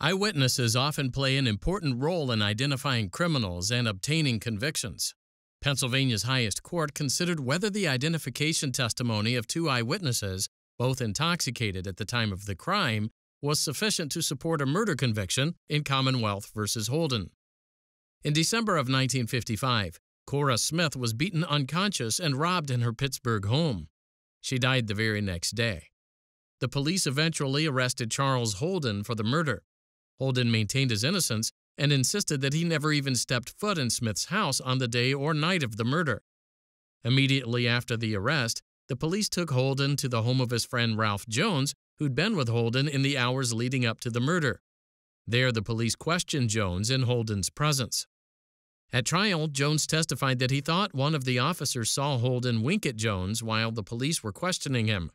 Eyewitnesses often play an important role in identifying criminals and obtaining convictions. Pennsylvania's highest court considered whether the identification testimony of two eyewitnesses, both intoxicated at the time of the crime, was sufficient to support a murder conviction in Commonwealth v. Holden. In December of 1955, Cora Smith was beaten unconscious and robbed in her Pittsburgh home. She died the very next day. The police eventually arrested Charles Holden for the murder. Holden maintained his innocence and insisted that he never even stepped foot in Smith's house on the day or night of the murder. Immediately after the arrest, the police took Holden to the home of his friend Ralph Jones, who'd been with Holden in the hours leading up to the murder. There, the police questioned Jones in Holden's presence. At trial, Jones testified that he thought one of the officers saw Holden wink at Jones while the police were questioning him.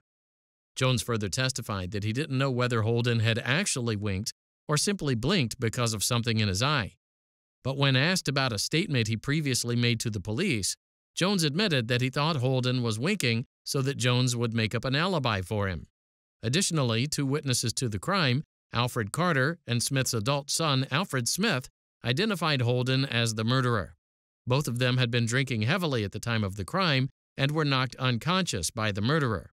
Jones further testified that he didn't know whether Holden had actually winked or simply blinked because of something in his eye. But when asked about a statement he previously made to the police, Jones admitted that he thought Holden was winking so that Jones would make up an alibi for him. Additionally, two witnesses to the crime, Alfred Carter and Smith's adult son, Alfred Smith, identified Holden as the murderer. Both of them had been drinking heavily at the time of the crime and were knocked unconscious by the murderer.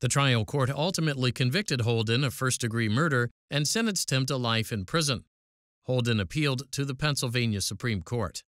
The trial court ultimately convicted Holden of first degree murder and sentenced him to life in prison. Holden appealed to the Pennsylvania Supreme Court.